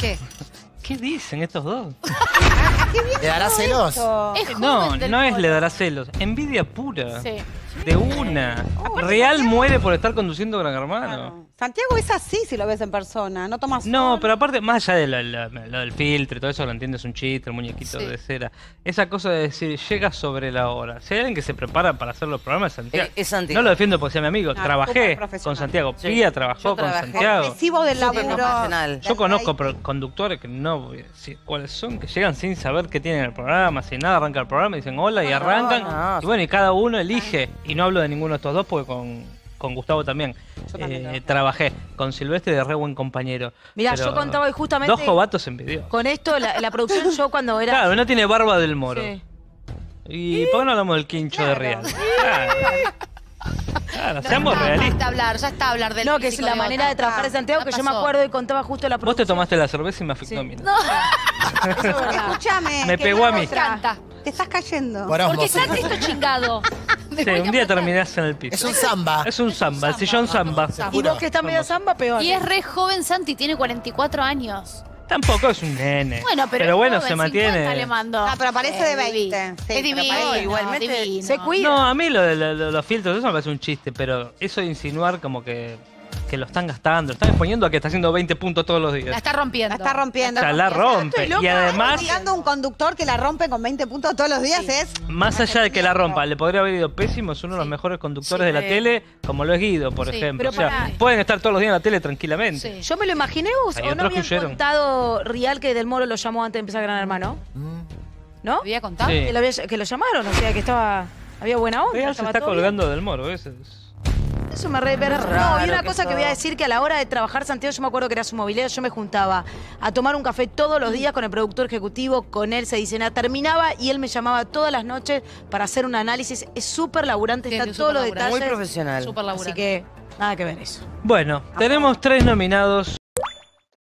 ¿Qué? ¿Qué dicen estos dos? ¿Le dará celos? Es No, del no es le dará celos. Envidia pura. Sí. De una. Real muere por estar conduciendo Gran Hermano. Santiago es así si lo ves en persona, no tomas No, sol. pero aparte, más allá de lo del filtro y todo eso, lo entiendes, un chiste, el muñequito Sí. de cera. Esa cosa de decir, llega sobre la hora. Si hay alguien que se prepara para hacer los programas, Santiago. Eh, es Santiago. No lo defiendo porque sea mi amigo. No, Trabajé con Santiago. Sí. Pía trabajó Yo con. Santiago. Del laburo. Yo conozco pro- conductores que no voy a decir cuáles son, que llegan sin saber qué tienen el programa, sin nada, arranca el programa y dicen hola y arrancan. no. Y bueno, y cada uno elige. Y no hablo de ninguno de estos dos porque con, con Gustavo también, eh, trabajé. Con Silvestre de re buen compañero. Mirá, Pero yo contaba hoy justamente- Dos jovatos envidiosos. Con esto, la, la producción, yo cuando era. Claro, no tiene barba del moro. Sí. ¿Y por qué no hablamos del quincho de Real? Claro, Claro, seamos Ya realistas. está hablar, ya está hablar del No, que es la de manera de trabajar de Santiago, Ya que yo me acuerdo y contaba justo la Vos te producción. tomaste la cerveza y me afectó Sí. a mí. ¿no? Escúchame. Me pegó no a mí. Me encanta. Te estás cayendo. Por Porque. Santi esto chingado. Sí, un día terminás en el piso. Es un samba. Es un samba, el sillón samba. Y vos que estás medio samba, peor. Y es re joven Santi, tiene 44 años. Tampoco es un nene. Bueno, pero, es bueno, joven, se 50 le mantiene. mando. Ah, pero parece de 20. divino. Sí, es pero divino, parece- igualmente divino. se cuida. No, a mí lo de lo- lo- los filtros, eso me parece un chiste, pero eso de insinuar como que, que lo están gastando, lo están exponiendo a que está haciendo 20 puntos todos los La días. está rompiendo. La está rompiendo. O sea, la rompe. Y además, Llegando un conductor que la rompe con 20 puntos todos los días es. más allá de que la rompa, le podría haber ido pésimo, es uno de los mejores conductores de la tele, como lo es Guido, por Sí, ejemplo. pero O sea, pueden estar todos los días en la tele tranquilamente. Sí. Yo me lo imaginé vos, Hay o no habían huyeron. contado Real que Del Moro lo llamó antes de empezar Gran Hermano. ¿No? ¿Había contado? Sí. Que lo, había- que lo llamaron, o sea, que estaba. Había buena onda. Se está colgando del moro, ese es. Eso me re. No, y una que cosa que voy a decir que a la hora de trabajar Santiago, yo me acuerdo que era su movilidad, yo me juntaba a tomar un café todos los días con el productor ejecutivo, con él se diseñaba, terminaba y él me llamaba todas las noches para hacer un análisis. Es súper laburante, Sí, está es todos los detalles. Muy profesional. Súper laburante. Así que, nada que ver eso. Bueno, tenemos tres nominados